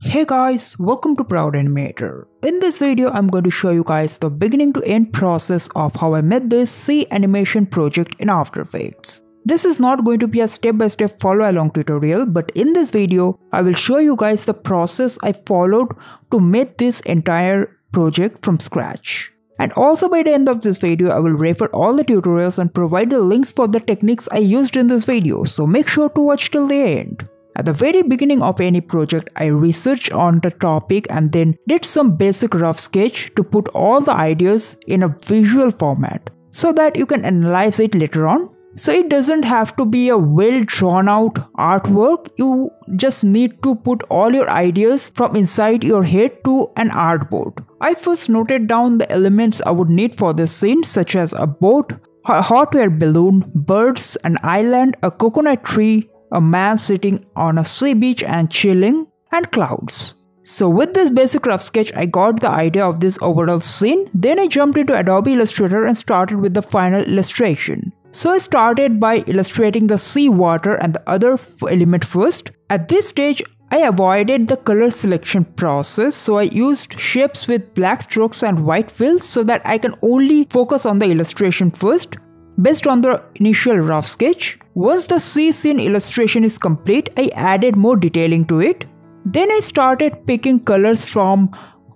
Hey guys, welcome to Proud Animator. In this video, I'm going to show you guys the beginning to end process of how I made this sea animation project in After Effects. This is not going to be a step-by-step -step follow along tutorial, but in this video, I will show you guys the process I followed to make this entire project from scratch. And also by the end of this video, I will refer all the tutorials and provide the links for the techniques I used in this video, so make sure to watch till the end. At the very beginning of any project, I researched on the topic and then did some basic rough sketch to put all the ideas in a visual format so that you can analyze it later on. So it doesn't have to be a well drawn out artwork, you just need to put all your ideas from inside your head to an artboard. I first noted down the elements I would need for this scene such as a boat, a hot air balloon, birds, an island, a coconut tree, a man sitting on a sea beach and chilling, and clouds. So with this basic rough sketch, I got the idea of this overall scene. Then I jumped into Adobe Illustrator and started with the final illustration. So I started by illustrating the sea water and the other element first. At this stage, I avoided the color selection process so I used shapes with black strokes and white fills so that I can only focus on the illustration first based on the initial rough sketch. Once the sea scene illustration is complete, I added more detailing to it. Then I started picking colors from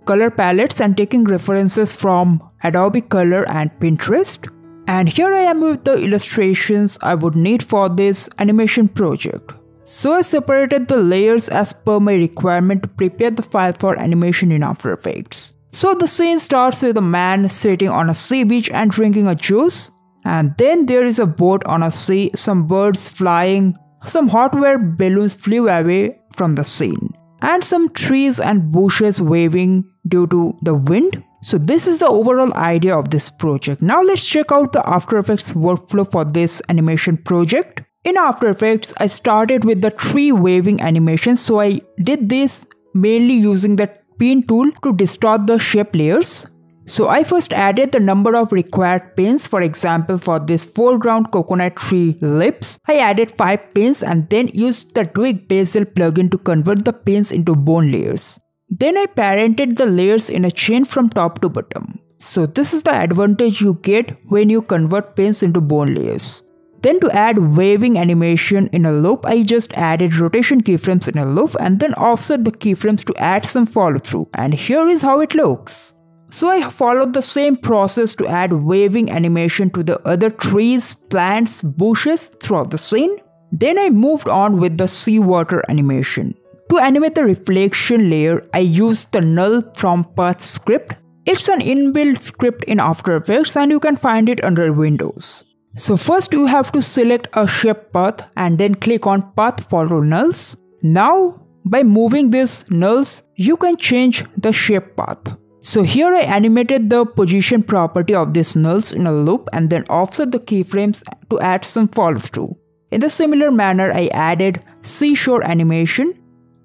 color palettes and taking references from Adobe Color and Pinterest. And here I am with the illustrations I would need for this animation project. So I separated the layers as per my requirement to prepare the file for animation in After Effects. So the scene starts with a man sitting on a sea beach and drinking a juice. And then there is a boat on a sea, some birds flying, some hot air balloons flew away from the scene, and some trees and bushes waving due to the wind. So this is the overall idea of this project. Now let's check out the After Effects workflow for this animation project. In After Effects, I started with the tree waving animation. So I did this mainly using the pin tool to distort the shape layers. So I first added the number of required pins for example for this foreground coconut tree lips. I added 5 pins and then used the Duik Bassel plugin to convert the pins into bone layers. Then I parented the layers in a chain from top to bottom. So this is the advantage you get when you convert pins into bone layers. Then to add waving animation in a loop, I just added rotation keyframes in a loop and then offset the keyframes to add some follow through and here is how it looks. So I followed the same process to add waving animation to the other trees, plants, bushes throughout the scene. Then I moved on with the seawater animation. To animate the reflection layer, I used the null from path script. It's an inbuilt script in After Effects and you can find it under Windows. So first you have to select a shape path and then click on path follow nulls. Now by moving these nulls, you can change the shape path. So here I animated the position property of these nulls in a loop and then offset the keyframes to add some follow through. In the similar manner I added seashore animation.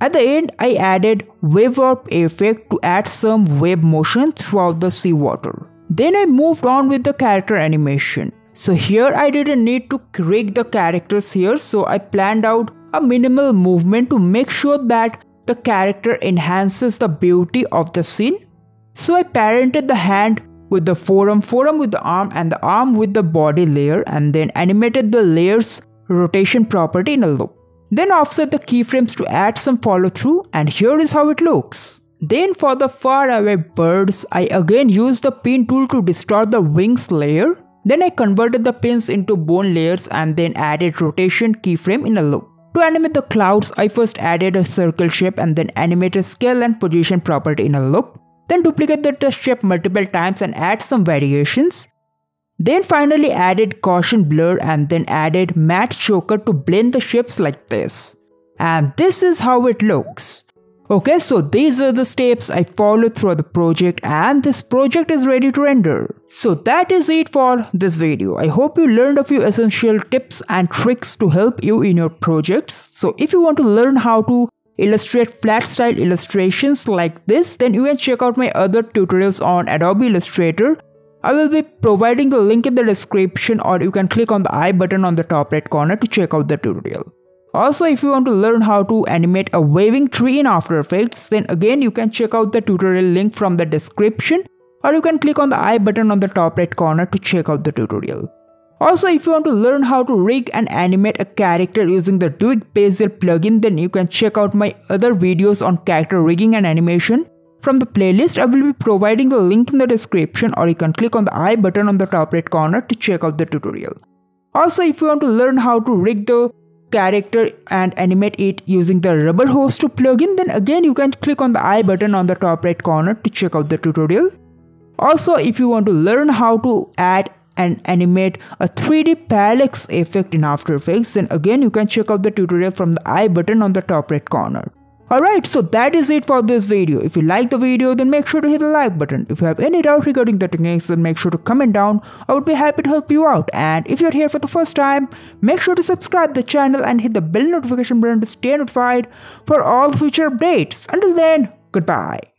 At the end I added wave warp effect to add some wave motion throughout the seawater. Then I moved on with the character animation. So here I didn't need to rig the characters here so I planned out a minimal movement to make sure that the character enhances the beauty of the scene so I parented the hand with the forearm, forearm with the arm and the arm with the body layer and then animated the layers rotation property in a loop. Then offset the keyframes to add some follow through and here is how it looks. Then for the far away birds, I again used the pin tool to distort the wings layer. Then I converted the pins into bone layers and then added rotation keyframe in a loop. To animate the clouds, I first added a circle shape and then animated scale and position property in a loop. Then duplicate the test shape multiple times and add some variations. Then finally added Gaussian blur and then added matte choker to blend the shapes like this. And this is how it looks. Okay, so these are the steps I followed through the project and this project is ready to render. So that is it for this video. I hope you learned a few essential tips and tricks to help you in your projects. So if you want to learn how to illustrate flat style illustrations like this then you can check out my other tutorials on Adobe Illustrator. I will be providing the link in the description or you can click on the I button on the top right corner to check out the tutorial. Also, if you want to learn how to animate a waving tree in After Effects, then again you can check out the tutorial link from the description or you can click on the I button on the top right corner to check out the tutorial. Also, if you want to learn how to rig and animate a character using the Duik Bassel plugin, then you can check out my other videos on character rigging and animation. From the playlist, I will be providing the link in the description or you can click on the I button on the top right corner to check out the tutorial. Also, if you want to learn how to rig the character and animate it using the RubberHose plugin, then again you can click on the I button on the top right corner to check out the tutorial. Also, if you want to learn how to add and animate a 3D parallax effect in After Effects then again you can check out the tutorial from the I button on the top right corner. Alright, so that is it for this video. If you like the video, then make sure to hit the like button. If you have any doubt regarding the techniques, then make sure to comment down. I would be happy to help you out. And if you're here for the first time, make sure to subscribe the channel and hit the bell notification button to stay notified for all future updates. Until then, goodbye.